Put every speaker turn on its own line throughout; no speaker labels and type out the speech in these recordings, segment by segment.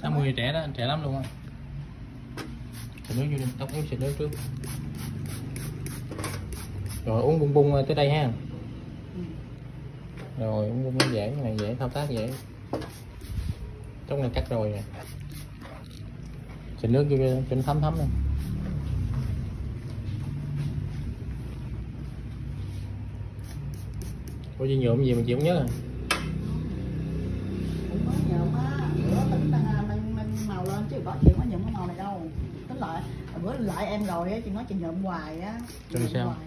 sáu mươi trẻ đó, trẻ lắm luôn á. Xịt nước vô đi tóc yếu xịt nước trước. Rồi uống bung bung tới đây ha. Rồi uống bung nó dễ, cái này dễ, thao tác dễ. Trong này cắt rồi nè. Xịt nước vô cho nó thấm thấm lên có gì nhuộm gì mà chị không nhớ à?
Á. Bữa tính là mình mình màu lên chứ có chuyện có nhuộm cái màu này đâu. Tính lại bữa lại em rồi á chị nói chị nhuộm hoài á.
Rồi sao?
hoài.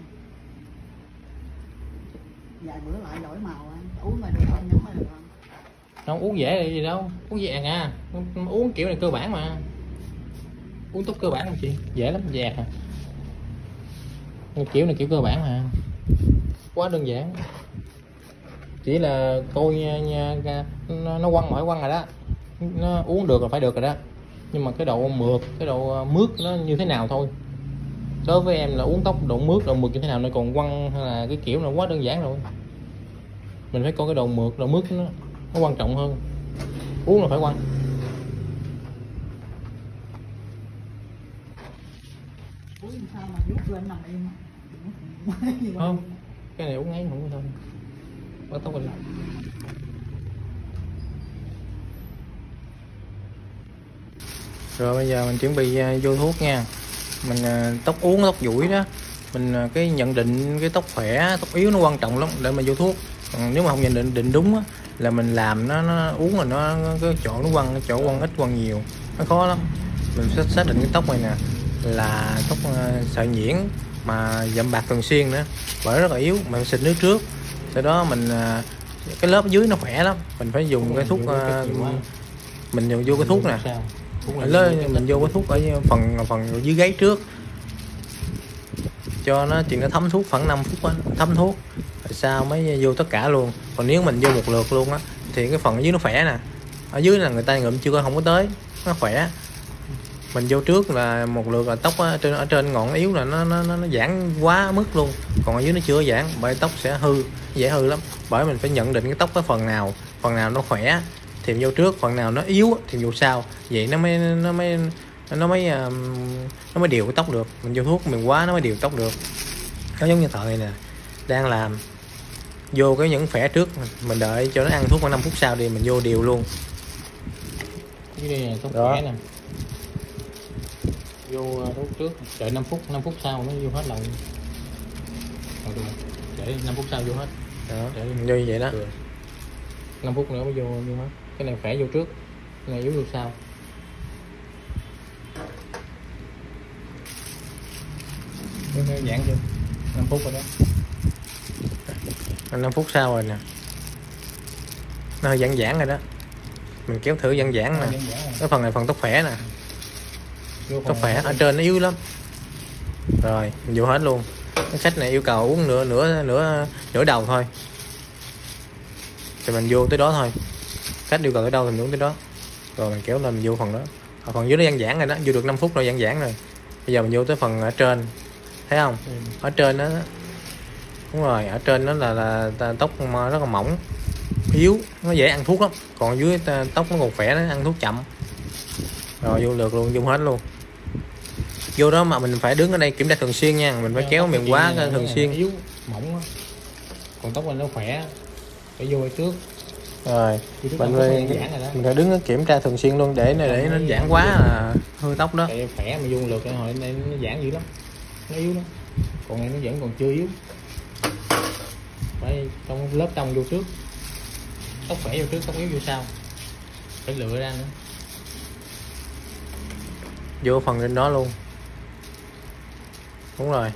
vài bữa lại đổi màu anh uống mà được không nhắm mà được không?
Không uống dễ gì đâu. Uống dẹt à. Uống kiểu này cơ bản mà. Uống tốt cơ bản mà chị? Dễ lắm dẹt à. Kiểu này kiểu cơ bản mà. Quá đơn giản chỉ là nha, nó, nó quăng mỏi quăng rồi đó. Nó uống được là phải được rồi đó. Nhưng mà cái độ mượt cái độ mướt nó như thế nào thôi. Đối với em là uống tóc độ mướt độ mượt như thế nào nó còn quăng hay là cái kiểu nó quá đơn giản rồi. Mình phải có cái độ mượt độ mướt nó, nó quan trọng hơn. Uống là phải quăng. Không cái này uống ấy không có sao bắt tóc rồi rồi bây giờ mình chuẩn bị à, vô thuốc nha. Mình à, tóc uống tóc duỗi đó. Mình à, cái nhận định cái tóc khỏe tóc yếu nó quan trọng lắm để mà vô thuốc. Còn nếu mà không nhận định định đúng á, là mình làm nó, nó uống rồi nó cái chỗ nó quăng chỗ quăng ít quăng nhiều. Nó khó lắm. Mình sẽ xác định cái tóc này nè là tóc sợi nhuyễn mà dậm bạc thường xuyên nữa. Bởi rất là yếu mà xịt nước trước sau đó mình à, cái lớp dưới nó khỏe lắm. Mình phải dùng cái thuốc à, mình dùng vô cái thuốc nè. Lớn mình vô cái thuốc ở phần phần dưới gáy trước. Cho nó chuyện nó thấm thuốc khoảng 5 phút á, thấm thuốc. Rồi sau mới vô tất cả luôn. Còn nếu mình vô một lượt luôn á, thì cái phần ở dưới nó khỏe nè. Ở dưới là người ta ngụm chưa có, không có tới. Nó khỏe mình vô trước là một lượt là tóc ở trên ở trên ngọn yếu là nó nó nó, nó giãn quá mức luôn. Còn ở dưới nó chưa giãn bởi tóc sẽ hư dễ hư lắm. Bởi mình phải nhận định cái tóc cái phần nào phần nào nó khỏe thì vô trước phần nào nó yếu thì vô sau. Vậy nó mới nó mới nó mới um, nó mới điều cái tóc được. Mình vô thuốc mình quá nó mới điều tóc được. Nó giống như thợ này nè đang làm vô cái những khỏe trước. Mình đợi cho nó ăn thuốc khoảng 5 phút sau đi mình vô điều luôn. Cái này tóc
Đó.
khỏe nè vô uh, thuốc trước. Đợi 5 phút 5 phút sau nó vô hết lần Rồi được để 5 phút sau vô hết.
Đó.
Để
vô như vậy đó.
được. 5 phút nữa mới vô vô hết. Cái này khỏe vô trước. Cái này yếu vô sau. Giãn chưa 5 phút rồi đó.
5 phút sau rồi nè. Nó hơi giãn giãn rồi đó. Mình kéo thử giãn giãn nè. Cái phần này phần tóc khỏe nè
Vô phòng
khỏe ở trên nó yếu lắm. Rồi vô hết luôn. Cái khách này yêu cầu uống nửa nửa nửa nửa đầu thôi. Thì mình vô tới đó thôi. Khách yêu cầu tới đâu thì mình uống tới đó. Rồi mình kéo lên mình vô phần đó. Ở phần dưới nó giãn giãn rồi đó. Vô được 5 phút rồi giãn giãn rồi. Bây giờ mình vô tới phần ở trên. Thấy không?
Ừ.
ở trên đó. Đúng rồi ở trên đó là, là, tóc rất là mỏng. Yếu nó dễ ăn thuốc lắm. Còn dưới tóc nó còn khỏe nó ăn thuốc chậm. Rồi vô lượt luôn dùng hết luôn vô đó mà mình phải đứng ở đây kiểm tra thường xuyên nha. Mình phải kéo
Tóc
miệng
cái
quá
này
thường xuyên.
yếu mỏng á còn tóc anh nó khỏe phải vô ở trước
rồi mình phải,
đó.
mình phải đứng kiểm tra thường xuyên luôn để để nó giãn quá là hư tóc đó.
Tại khỏe mà vô lượt hồi này nó giãn dữ lắm. Nó yếu lắm. Còn này nó vẫn còn chưa yếu. Phải trong lớp trong vô trước. Tóc khỏe vô trước tóc yếu vô sau. Phải lựa ra nữa.
Vô phần trên đó luôn đúng rồi.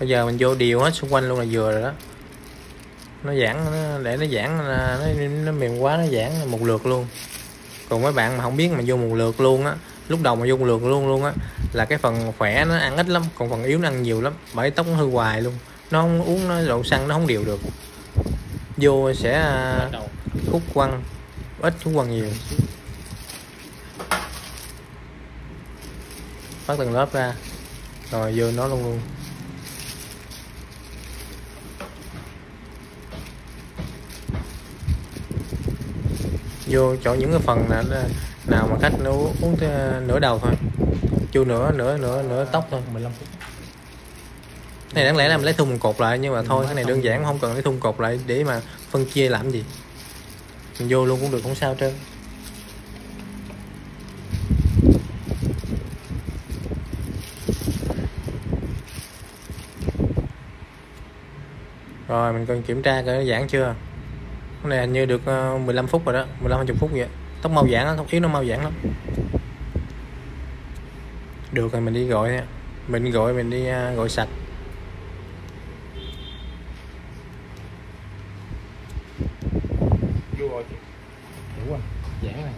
Bây giờ mình vô điều hết xung quanh luôn là vừa rồi đó. Nó giãn nó, để nó giãn nó, nó mềm quá nó giãn một lượt luôn. Còn mấy bạn mà không biết mà vô một lượt luôn á lúc đầu mà vô một lượt luôn luôn á là cái phần khỏe nó ăn ít lắm còn phần yếu nó ăn nhiều lắm bởi tóc nó hư hoài luôn. Nó không uống nó đậu xăng nó không đều được. Vô sẽ à, hút quăng ít hút quăng nhiều phát từng lớp ra. Rồi vô nó luôn luôn. Vô chỗ những cái phần nào, nào mà khách nó uống uh, nửa đầu thôi. Chưa nửa nửa nửa nửa tóc thôi.
15 phút.
Này đáng lẽ là mình lấy thùng cột lại nhưng mà thôi cái này đơn giản không cần lấy thun cột lại để mà phân chia làm gì. Mình vô luôn cũng được không sao trơn. Rồi mình cần kiểm tra coi nó giãn chưa? Cái này hình như được 15 ờ, phút rồi đó 15 20 phút vậy. Tóc mau giãn tóc yếu nó mau giãn lắm. Được rồi mình đi gọi mình gọi mình đi ờ, gọi sạch.
Vô rồi chị. Đủ rồi giãn này.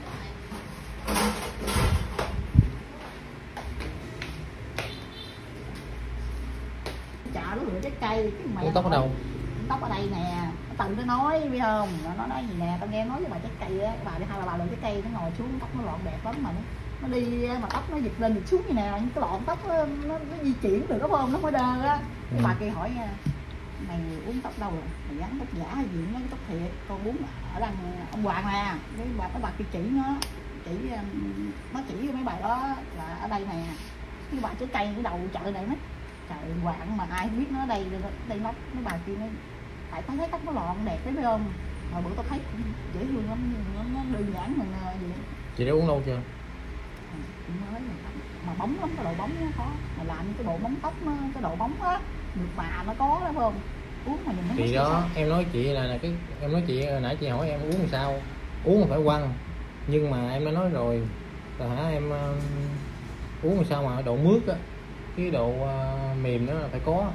Chợ nó rửa trái cây cái mẹ
tóc ở đâu
tóc ở đây nè nó tự nó nói biết không? Nó nói gì nè tao nghe nói với bà trái cây á bà đi hai bà bà lượm trái cây nó ngồi xuống tóc nó lọn đẹp lắm mà nó, nó đi mà tóc nó giật lên giật xuống như nè những cái lọn tóc nó, nó, nó di chuyển được đúng không? Nó mới đơ á. Cái bà kia hỏi mày uống tóc đâu rồi? Mày gắn tóc giả hay gì? Nó tóc thiệt con uống ở đằng ông hoàng nè cái bà cái bà kia chỉ nó chỉ nó chỉ mấy bài đó là ở đây nè. Cái bà trái cây cái đầu chợ này nó trời quạng mà ai biết nó đây đây nó mấy bà kia nó tại tao thấy tóc nó lọn đẹp đấy phải không? Mà bữa tao thấy dễ thương lắm nó, nó đơn giản mình gì
chị đã uống lâu chưa?
Ừ, mới mà bóng lắm cái độ bóng nó có. Mà làm cái bộ bóng tóc nó, cái độ bóng á được mà nó có đó phải không? Uống mà nhìn
chị đó sao? em nói chị là, là cái em nói chị nãy chị hỏi em uống làm sao? Uống là phải quăng. Nhưng mà em đã nói rồi là hả em uh, uống làm sao mà độ mướt á. Cái độ uh, mềm nó là phải có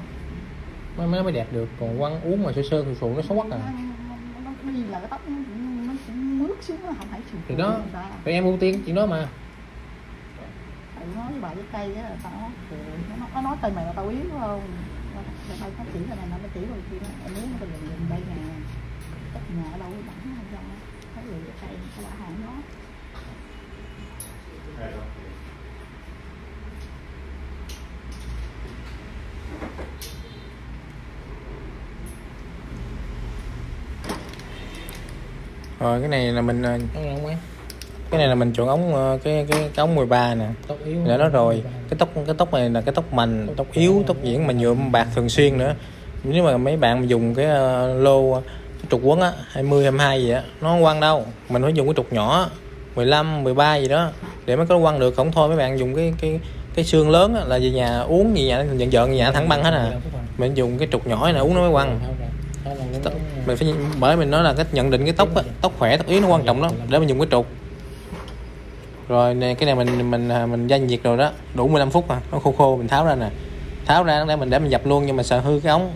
mới mới mới đẹp được. Còn quăng uống mà sơ sơ sù sù nó xấu quá à.
Nó gì là cái tóc nó, nó cũng mướt xuống nó không phải sù
thì đó vậy em ưu tiên chuyện đó mà.
Tự nói với bà với cây á tao nó, nó nói tên mày là tao yếu không. Tao nó chỉ là này nó chỉ rồi kia em muốn dùng dùng đây nè. Tất nhà ở đâu bẩn không cho. Thấy người cây tao bảo hàng đó
rồi cái này là mình ờ, cái này là mình chọn ống ờ, cái cái, cái ống 13 nè đã nói rồi cái tóc cái tóc này là cái tóc mành tóc yếu tóc diễn mà nhuộm bạc thường xuyên nữa nếu mà mấy bạn mà dùng cái uh, lô cái trục quấn á 20 22 gì á nó không quăng đâu mình phải dùng cái trục nhỏ 15 13 gì đó để mới có quăng được không thôi mấy bạn dùng cái cái cái xương lớn á, là về nhà uống về nhà nhận giận nhà thẳng băng hết à mình dùng cái trục nhỏ này uống nó mới quăng mình phải bởi mình nói là cách nhận định cái tóc tóc khỏe, tóc yếu nó quan trọng lắm, để mình dùng cái trục. Rồi nè, cái này mình mình à, mình danh nhiệt rồi đó, đủ 15 phút mà, nó khô khô, mình tháo ra nè. Tháo ra để mình để mình dập luôn, nhưng mà sợ hư cái ống.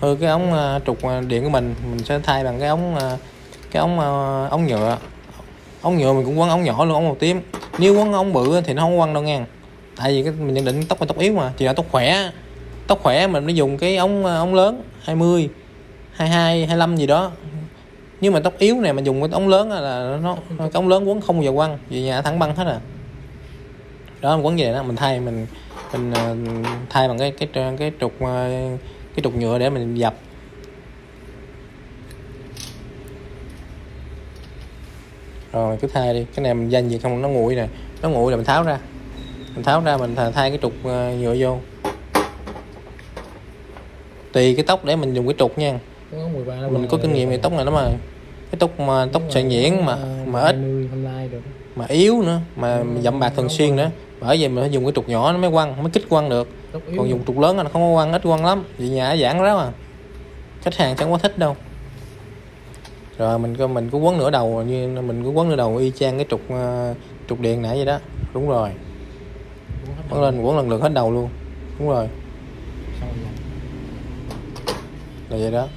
Hư cái ống à, trục à, điện của mình mình sẽ thay bằng cái ống cái ống ống nhựa. Ống nhựa mình cũng quấn ống nhỏ luôn, ống màu tím. Nếu quấn ống bự thì nó không quăng đâu nha tại vì cái mình nhận định tóc là tóc yếu mà chỉ là tóc khỏe. Tóc khỏe mình mới dùng cái ống ống lớn 20 22 25 gì đó. Nhưng mà tóc yếu này mà dùng cái ống lớn là nó, cái ống lớn quấn không bao giờ quăng vì nhà thẳng băng hết à. Đó quấn về đó, mình thay, mình mình ờ, thay bằng cái cái cái trục ờ, cái trục nhựa để mình dập. Rồi, cứ thay đi, cái này mình dành gì không, nó nguội nè, nó nguội là mình tháo ra. Mình tháo ra mình thay cái trục ờ, nhựa vô. Tùy cái tóc để mình dùng cái trục nha mình có kinh nghiệm về tóc này nó mà cái tóc mà tóc sợi nhuyễn mà mà ít. mà yếu nữa mà dặm bạc thường xuyên nữa. Bởi vì mình phải dùng cái trục nhỏ nó mới quăng mới kích quăng được. Còn dùng trục lớn nó không có quăng ít quăng lắm. Vì nhà giãn đó mà khách hàng chẳng có thích đâu. Rồi mình có mình cứ quấn nửa đầu như mình cứ quấn nửa đầu y chang cái trục uh, trục điện nãy vậy đó. Đúng rồi. Quấn lên quấn lần lượt hết đầu luôn. Đúng rồi. Là vậy đó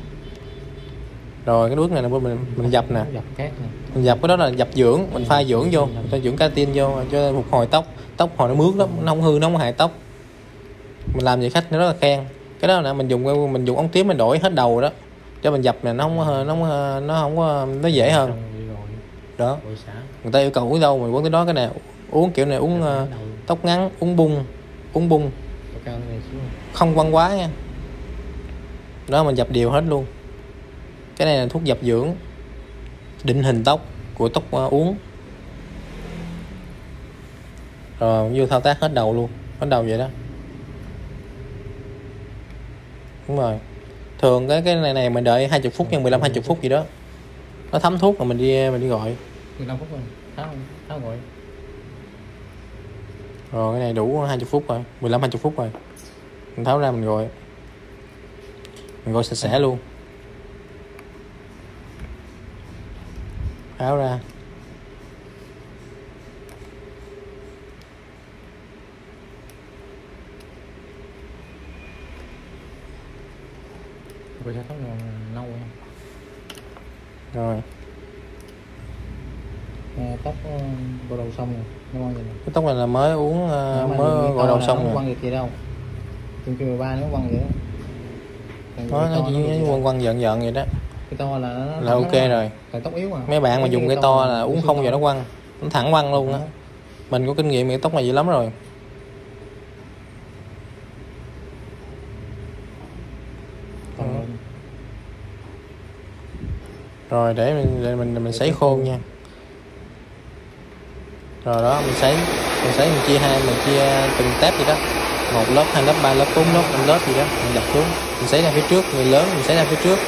rồi cái nước này là mình mình dập nè. Mình dập cái đó là dập dưỡng mình pha dưỡng vô cho dưỡng catin vô cho phục hồi tóc. Tóc hồi nó mướt lắm nó không hư nó không hại tóc. Mình làm gì khách nó rất là khen. Cái đó là mình dùng mình dùng ống tím mình đổi hết đầu đó. Cho mình dập này nó không nó không nó không có nó dễ hơn. đó. Người ta yêu cầu uống đâu mình uống tới đó cái này uống kiểu này uống uh, tóc ngắn uống bung uống bung. Không quăng quá nha. Đó mình dập đều hết luôn cái này là thuốc dập dưỡng. Định hình tóc của tóc uh, uống. Rồi vô thao tác hết đầu luôn. Hết đầu vậy đó. Đúng rồi. Thường cái cái này này mình đợi 20 phút nhân 15 20 phút. gì đó. Nó thấm thuốc rồi mình đi mình đi gọi.
15 phút rồi. Tháo tháo gọi.
Rồi cái này đủ 20 phút rồi. 15 20 phút rồi. Mình tháo ra mình gọi. Mình gọi sạch sẽ luôn tháo ra.
Rồi sao tháo rồi lâu rồi
rồi.
À, tóc gội đầu xong rồi nó nè
cái tóc này là mới uống uh, mới gọi đầu xong rồi.
quăng được gì đâu. Chung kia 13 nó quăng vậy đó. Còn
nó chỉ
quăng
quăng giận giận vậy đó
cái to là nó
là ok rồi.
còn tóc yếu à
mấy bạn mà dùng cái to là uống không giờ nó quăng. Nó thẳng quăng luôn á. Mình có kinh nghiệm cái tóc này dữ lắm rồi.
Còn
rồi để mình để mình mình sấy khô nha. Rồi đó mình sấy mình sấy mình chia hai mình chia từng tép vậy đó. Một lớp hai lớp ba lớp bốn lớp năm lớp gì đó. Mình đặt xuống. Mình sấy ra phía trước người lớn mình sấy ra phía trước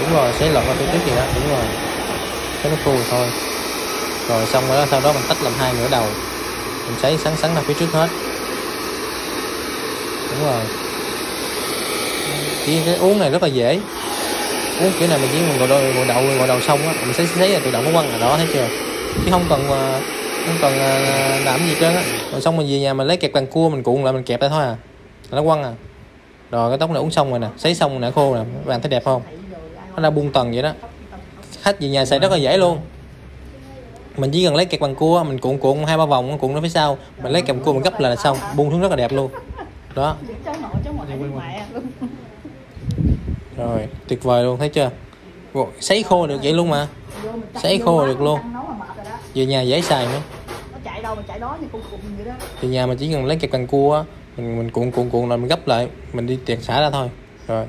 đúng rồi, xé lọt qua phía trước gì đó, đúng rồi. Cái nó khô rồi thôi. Rồi xong rồi đó, sau đó mình tách làm hai nửa đầu. Mình sấy sắn sắn ra phía trước hết. Đúng rồi. Chỉ cái uống này rất là dễ. Uống kiểu này mình chỉ mình gội đầu ngồi đầu ngồi đầu xong á, mình sấy sấy là tự động nó quăng là đó, thấy chưa? Chứ không cần mà không cần à, làm gì trơn á. Rồi xong mình về nhà mình lấy kẹp càng cua mình cuộn lại mình kẹp lại thôi à. Nó quăng à. Rồi cái tóc này uống xong rồi nè sấy xong rồi nè, khô nè. Các bạn thấy đẹp không? Nó đã buông tầng vậy đó. Khách về nhà xài rất là dễ luôn. Mình chỉ cần lấy kẹp bằng cua, mình cuộn cuộn hai ba vòng cuộn nó phía sau. Mình lấy kẹp cua, mình gấp lại là xong. Buông xuống rất là đẹp luôn. Đó. Rồi, tuyệt vời luôn, thấy chưa? Sấy khô được vậy luôn mà. Sấy khô được luôn. về nhà dễ xài nữa. Về nhà mình chỉ cần lấy kẹp bằng cua mình mình cuộn cuộn cuộn là mình gấp lại. Mình đi tiền xả ra thôi. Rồi.